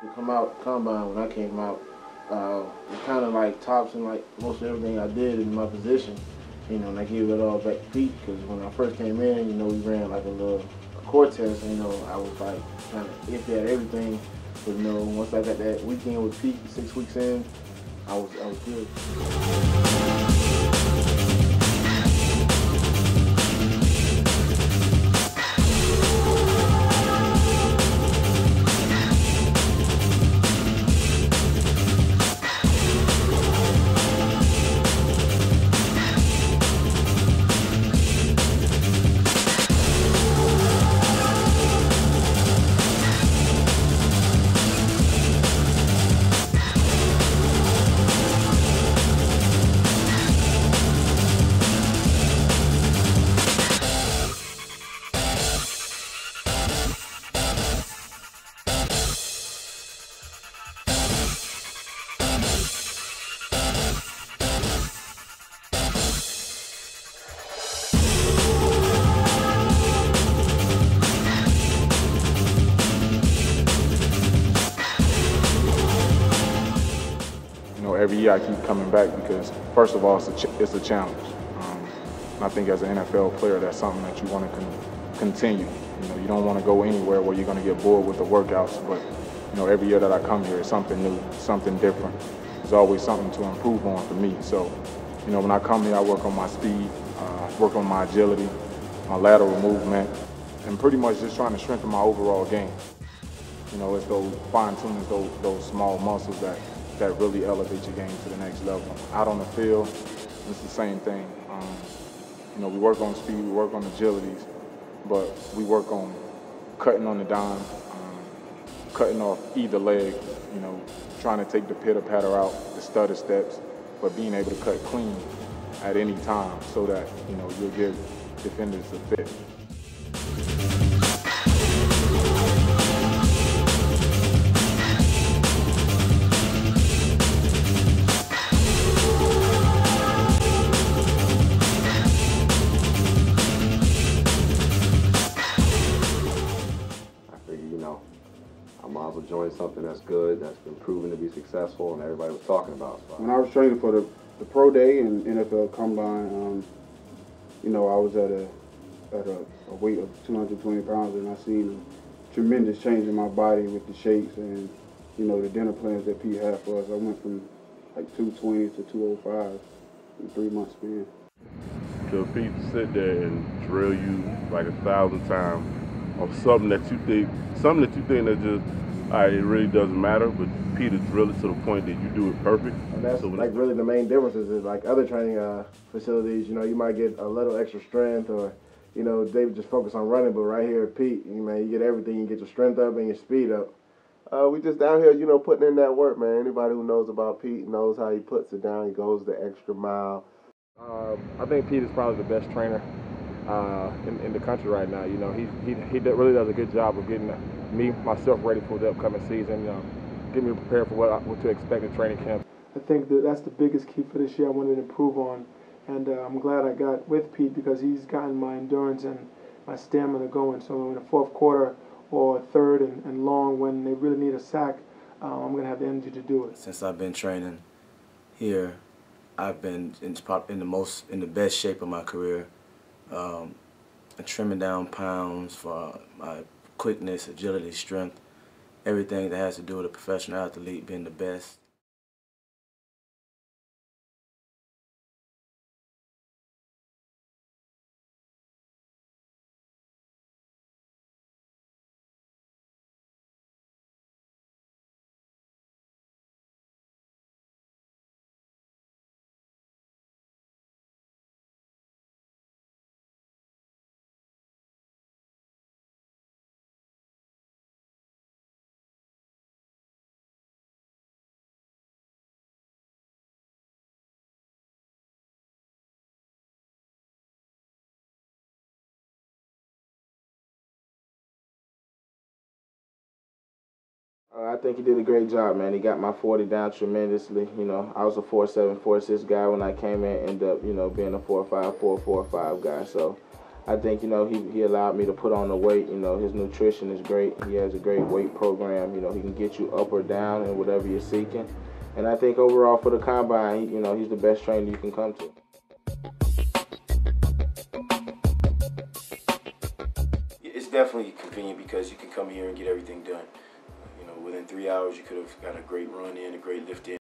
To come out combine when I came out, uh, it kind of like tops and like most of everything I did in my position. You know, and I gave it all back to Pete because when I first came in, you know, we ran like a little core test. You know, I was like kind of iffy at everything. But you know, once I got that weekend with Pete, six weeks in, I was I was good. Every year I keep coming back because, first of all, it's a, it's a challenge. Um, I think as an NFL player, that's something that you want to con- continue. You know, you don't want to go anywhere where you're going to get bored with the workouts. But you know, every year that I come here, it's something new, something different. There's always something to improve on for me. So, you know, when I come here, I work on my speed, uh, work on my agility, my lateral movement, and pretty much just trying to strengthen my overall game. You know, it's those fine tuning those, those small muscles that, that really elevate your game to the next level. Out on the field, it's the same thing. Um, you know, we work on speed, we work on agilities, but we work on cutting on the dime, um, cutting off either leg, you know, trying to take the pitter patter out, the stutter steps, but being able to cut clean at any time so that, you know, you'll give defenders a fit. I might as join something that's good, that's been proven to be successful, and everybody was talking about. So When I was training for the, the pro day and NFL combine, um, you know, I was at a at a, a weight of 220 pounds, and I seen a tremendous change in my body with the shakes and you know the dinner plans that Pete had for us. I went from like 220 to 205 in three months span. to Pete to sit there and drill you like a thousand times on something that you think, something that you think that just, all right, it really doesn't matter, but Pete will drill it to the point that you do it perfect. And that's So like really the main difference is like other training uh, facilities. You know, you might get a little extra strength, or you know, they just focus on running. But right here at Pete, you man, you get everything. You get your strength up and your speed up. Uh, we just down here, you know, putting in that work, man. Anybody who knows about Pete knows how he puts it down. He goes the extra mile. Um, I think Pete is probably the best trainer uh, in, in the country right now. You know, he he he really does a good job of getting me myself ready for the upcoming season. You know, getting me prepared for what I, what to expect in training camp. I think that that's the biggest key for this year. I wanted to improve on, and uh, I'm glad I got with Pete because he's gotten my endurance and my stamina going. So in the fourth quarter or third and, and long, when they really need a sack, uh, I'm gonna have the energy to do it. Since I've been training here, I've been in, in the most in the best shape of my career. Um, trimming down pounds for my quickness, agility, strength, everything that has to do with a professional athlete being the best. Uh, I think he did a great job, man. He got my 40 down tremendously. You know, I was a 4'7", 4'6", guy when I came in, ended up, you know, being a 4'5", 4'4", 5 guy. So I think, you know, he, he allowed me to put on the weight. You know, his nutrition is great. He has a great weight program. You know, he can get you up or down in whatever you're seeking. And I think overall for the combine, you know, he's the best trainer you can come to. It's definitely convenient because you can come here and get everything done. Within three hours, you could have got a great run in, a great lift in.